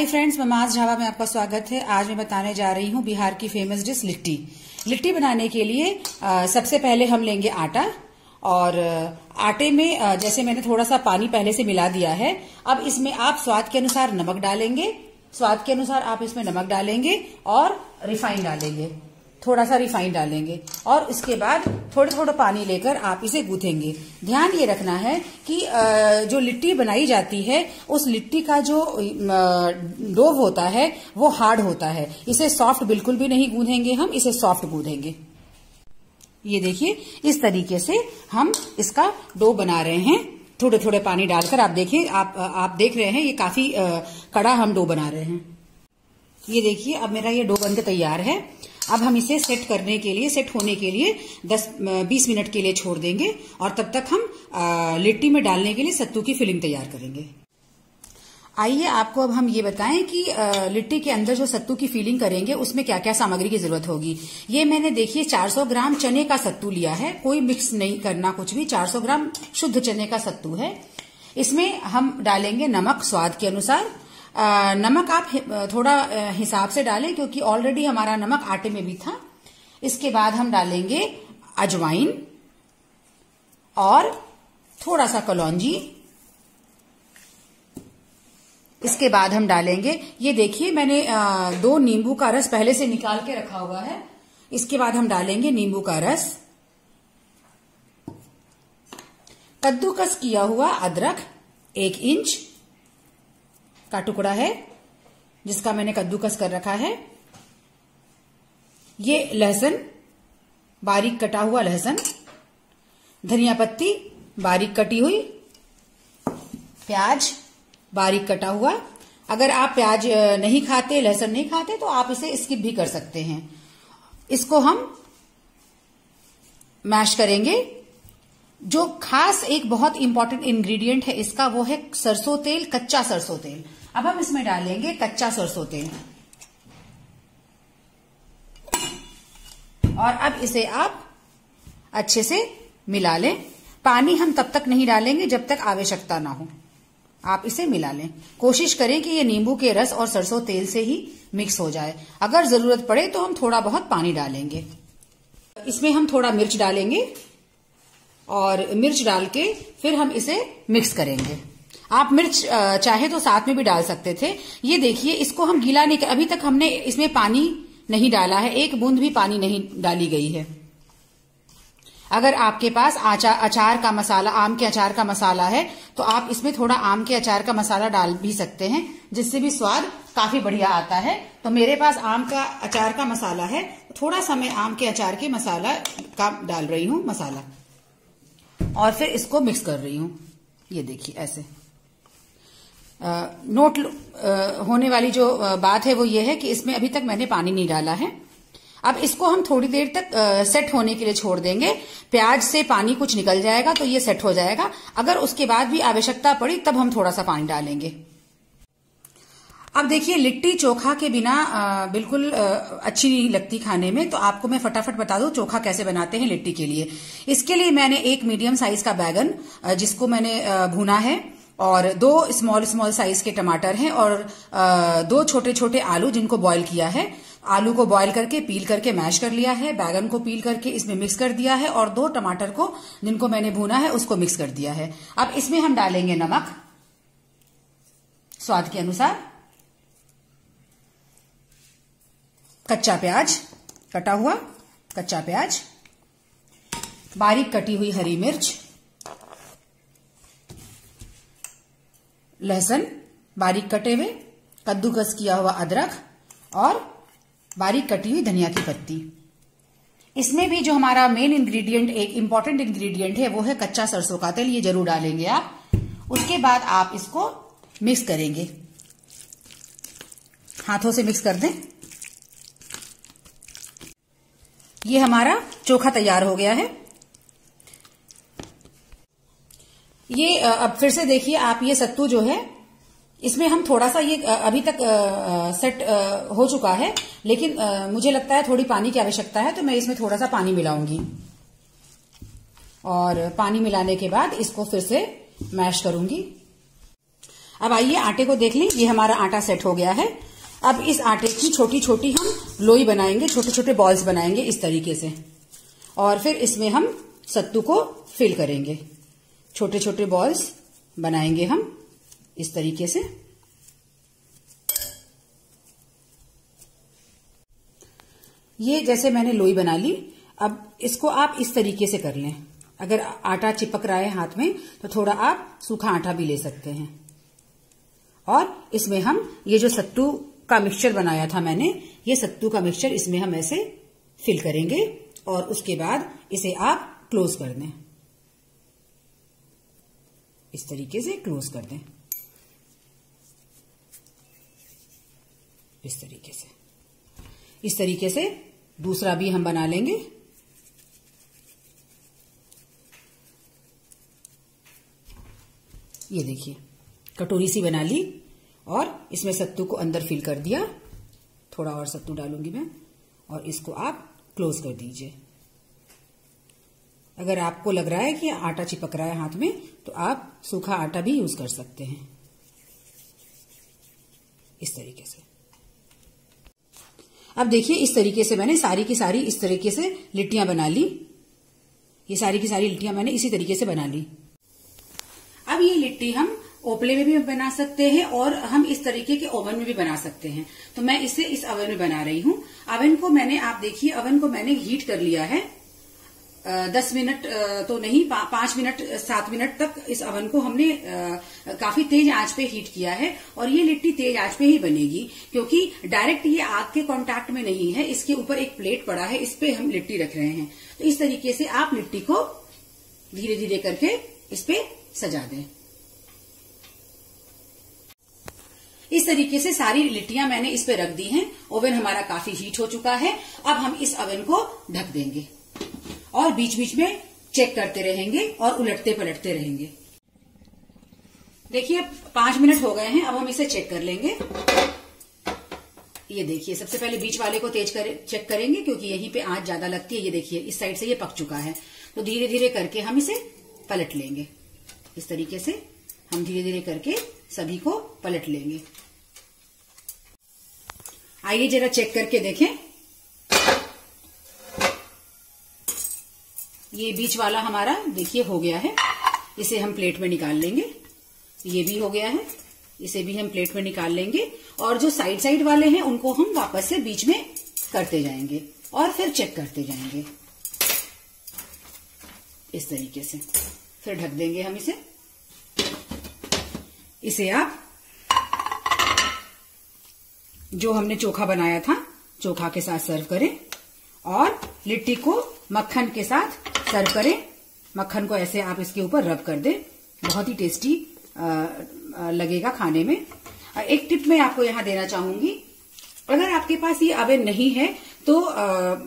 Hi friends mama's Jhawa में आपका स्वागत है। आज मैं बताने जा रही हूँ बिहार की फ़ेमस डिश लिट्टी। लिट्टी बनाने के लिए आ, सबसे पहले हम लेंगे आटा। और आटे में आ, जैसे मैंने थोड़ा सा पानी पहले से मिला दिया है अब इसमें आप स्वाद के अनुसार नमक डालेंगे। स्वाद के अनुसार आप इसमें नमक डालेंगे और रिफाइन डालेंगे। थोड़ा सा रिफाइन डालेंगे और इसके बाद थोड़ा थोड़ा पानी लेकर आप इसे गूथेंगे। ध्यान ये रखना है कि जो लिट्टी बनाई जाती है उस लिट्टी का जो डो होता है वो हार्ड होता है। इसे सॉफ्ट बिल्कुल भी नहीं गूंधेंगे हम इसे सॉफ्ट गूंधेंगे ये देखिए इस तरीके से हम इसका डो बना रहे हैं। थोड़े थोड़े पानी डालकर आप देखिए आप आप देख रहे हैं ये काफ़ी आ, कड़ा हम डो बना रहे हैं। ये देखिए, अब मेरा ये डो बनकर तैयार है। अब हम इसे सेट करने के लिए सेट होने के लिए 10-20 मिनट के लिए छोड़ देंगे और तब तक हम लिट्टी में डालने के लिए सत्तू की फिलिंग तैयार करेंगे। आइए आपको अब हम ये बताएँ कि लिट्टी के अंदर जो सत्तू की फीलिंग करेंगे, उसमें क्या क्या सामग्री की ज़रूरत होगी। ये मैंने देखिए 400 ग्राम चने का सत्तू लिया है। कोई मिक्स नहीं करना कुछ भी। 400 ग्राम शुद्ध चने का सत्तू है। इसमें हम डालेंगे नमक स्वाद के अनुसार। नमक आप थोड़ा हिसाब से डालें क्योंकि ऑलरेडी हमारा नमक आटे में भी था। इसके बाद हम डालेंगे अजवाइन और थोड़ा सा कलौंजी। इसके बाद हम डालेंगे, ये देखिए मैंने दो नींबू का रस पहले से निकाल के रखा हुआ है। इसके बाद हम डालेंगे नींबू का रस। कद्दूकस किया हुआ अदरक एक इंच। का टुकड़ा है, जिसका मैंने कद्दूकस कर रखा है। ये लहसुन, बारीक कटा हुआ लहसुन, धनिया पत्ती, बारीक कटी हुई, प्याज, बारीक कटा हुआ। अगर आप प्याज नहीं खाते, लहसुन नहीं खाते तो आप इसे स्किप भी कर सकते हैं। इसको हम मैश करेंगे। जो खास एक बहुत इंपॉर्टेंट इंग्रेडिएंट है, इसका वो है सरसों तेल, कच्चा सरसों तेल। अब हम इसमें डालेंगे कच्चा सरसों तेल। और अब इसे आप अच्छे से मिला लें। पानी हम तब तक नहीं डालेंगे जब तक आवश्यकता ना हो। आप इसे मिला लें। कोशिश करें कि ये नींबू के रस और सरसों तेल से ही मिक्स हो जाए। अगर ज़रूरत पड़े तो हम थोड़ा बहुत पानी डालेंगे। इसमें हम थोड़ा मिर्च डालेंगे और मिर्च डाल के फिर हम इसे मिक्स करेंगे। आप मिर्च चाहे तो साथ में भी डाल सकते थे। ये देखिए, इसको हम गीला नहीं अभी तक हमने इसमें पानी नहीं डाला है। एक बूंद भी पानी नहीं डाली गई है। अगर आपके पास अचार का मसाला, आम के अचार का मसाला है तो आप इसमें थोड़ा आम के अचार का मसाला डाल भी सकते हैं, जिससे भी स्वाद काफ़ी बढ़िया आता है। तो मेरे पास आम का अचार का मसाला है। थोड़ा सा मैं आम के अचार के मसाला का डाल रही हूँ, मसाला। और फिर इसको मिक्स कर रही हूँ। ये देखिए, ऐसे। नोट होने वाली जो बात है वो ये है कि इसमें अभी तक मैंने पानी नहीं डाला है। अब इसको हम थोड़ी देर तक सेट होने के लिए छोड़ देंगे। प्याज से पानी कुछ निकल जाएगा तो ये सेट हो जाएगा। अगर उसके बाद भी आवश्यकता पड़ी तब हम थोड़ा सा पानी डालेंगे। अब देखिए लिट्टी चोखा के बिना आ, बिल्कुल आ, अच्छी नहीं लगती खाने में। तो आपको मैं फटाफट बता दूँ चोखा कैसे बनाते हैं लिट्टी के लिए। इसके लिए मैंने एक मीडियम साइज़ का बैगन जिसको मैंने भुना है। और दो स्मॉल स्मॉल साइज़ के टमाटर हैं और दो छोटे छोटे आलू जिनको बॉईल किया है। आलू को बॉईल करके पील करके मैश कर लिया है, बैगन को पील करके इसमें मिक्स कर दिया है और दो टमाटर को जिनको मैंने भूना है उसको मिक्स कर दिया है। अब इसमें हम डालेंगे नमक, स्वाद के अनुसार। कच्चा प्याज, कटा हुआ कच्चा प्याज। बारीक कटी हुई हरी मिर्च। लहसुन, बारीक कटे हुए, कद्दूकस किया हुआ अदरक और बारीक कटी हुई धनिया की पत्ती। इसमें भी जो हमारा मेन इंग्रेडिएंट एक इंपॉर्टेंट इंग्रेडिएंट है, वो है कच्चा सरसों का तेल, ये ज़रूर डालेंगे आप। उसके बाद आप इसको मिक्स करेंगे। हाथों से मिक्स कर दें। ये हमारा चोखा तैयार हो गया है। ये अब फिर से देखिए, आप ये सत्तू जो है, इसमें हम थोड़ा सा ये अभी तक सेट हो चुका है, लेकिन मुझे लगता है थोड़ी पानी की आवश्यकता है तो मैं इसमें थोड़ा सा पानी मिलाऊँगी। और पानी मिलाने के बाद इसको फिर से मैश करूँगी। अब आइए आटे को देख लें, ये हमारा आटा सेट हो गया है। अब इस आटे की छोटी छोटी हम लोई बनाएँगे छोटे छोटे बॉल्स बनाएँगे इस तरीके से। और फिर इसमें हम सत्तू को फिल करेंगे। छोटे छोटे बॉल्स बनाएँगे हम, इस तरीके से। ये जैसे मैंने लोई बना ली, अब इसको आप इस तरीके से कर लें। अगर आटा चिपक रहा है हाथ में तो थोड़ा आप सूखा आटा भी ले सकते हैं। और इसमें हम, ये जो सत्तू का मिक्सचर बनाया था मैंने, ये सत्तू का मिक्सचर इसमें हम ऐसे फिल करेंगे और उसके बाद इसे आप क्लोज कर दें। इस तरीके से क्लोज कर दें। इस तरीके से। इस तरीके से दूसरा भी हम बना लेंगे। ये देखिए, कटोरी सी बना ली और इसमें सत्तू को अंदर फिल कर दिया। थोड़ा और सत्तू डालूँगी मैं और इसको आप क्लोज कर दीजिए। अगर आपको लग रहा है कि आटा चिपक रहा है हाथ में तो आप सूखा आटा भी यूज़ कर सकते हैं। इस तरीके से। अब देखिए, इस तरीके से मैंने सारी की सारी इस तरीके से लिट्टियाँ बना ली। ये सारी की सारी लिट्टियाँ मैंने इसी तरीके से बना ली। अब ये लिट्टी हम ओपले में भी बना सकते हैं और हम इस तरीके के ओवन में भी बना सकते हैं। तो मैं इसे इस अवन में बना रही हूँ। अवन को मैंने, आप देखिए अवन को मैंने हीट कर लिया है। दस मिनट तो नहीं पा, पाँच मिनट सात मिनट तक इस अवन को हमने आ, काफ़ी तेज आँच पे हीट किया है और ये लिट्टी तेज आँच पे ही बनेगी क्योंकि डायरेक्ट ये आग के कांटेक्ट में नहीं है इसके ऊपर एक प्लेट पड़ा है इस पे हम लिट्टी रख रहे हैं। तो इस तरीके से आप लिट्टी को धीरे धीरे करके इस पे सजा दें। इस तरीके से सारी लिट्टियाँ मैंने इस पे रख दी हैं ओवन हमारा काफ़ी हीट हो चुका है अब हम इस अवन को ढक देंगे। और बीच बीच में चेक करते रहेंगे और उलटते पलटते रहेंगे। देखिए, पाँच मिनट हो गए हैं, अब हम इसे चेक कर लेंगे। ये देखिए, सबसे पहले बीच वाले को तेज कर चेक करेंगे, क्योंकि यहीं पे आँच ज़्यादा लगती है। ये देखिए, इस साइड से ये पक चुका है। तो धीरे धीरे करके हम इसे पलट लेंगे। इस तरीके से हम धीरे धीरे करके सभी को पलट लेंगे। आइए जरा चेक करके देखें। ये बीच वाला हमारा देखिए हो गया है। इसे हम प्लेट में निकाल लेंगे। ये भी हो गया है। इसे भी हम प्लेट में निकाल लेंगे। और जो साइड साइड वाले हैं, उनको हम वापस से बीच में करते जाएँगे और फिर चेक करते जाएँगे। इस तरीके से। फिर ढक देंगे हम इसे। इसे आप जो हमने चोखा बनाया था, चोखा के साथ सर्व करें और लिट्टी को मक्खन के साथ सर्व करें। मक्खन को ऐसे आप इसके ऊपर रब कर दें। बहुत ही टेस्टी लगेगा खाने में। एक टिप मैं आपको यहाँ देना चाहूँगी। अगर आपके पास ये अवन नहीं है तो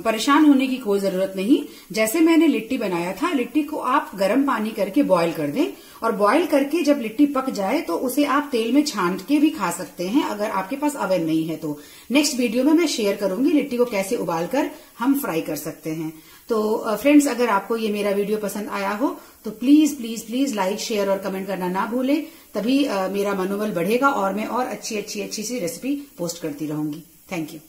परेशान होने की कोई ज़रूरत नहीं। जैसे मैंने लिट्टी बनाया था, लिट्टी को आप गर्म पानी करके बॉईल कर दें और बॉईल करके जब लिट्टी पक जाए तो उसे आप तेल में छान के भी खा सकते हैं, अगर आपके पास अवन नहीं है तो। नेक्स्ट वीडियो में मैं शेयर करूँगी लिट्टी को कैसे उबाल कर हम फ्राई कर सकते हैं। तो फ्रेंड्स अगर आपको ये मेरा वीडियो पसंद आया हो तो please please please like share और कमेंट करना ना भूले। तभी मेरा मनोबल बढ़ेगा और मैं और अच्छी अच्छी अच्छी सी रेसिपी पोस्ट करती रहूँगी। Thank you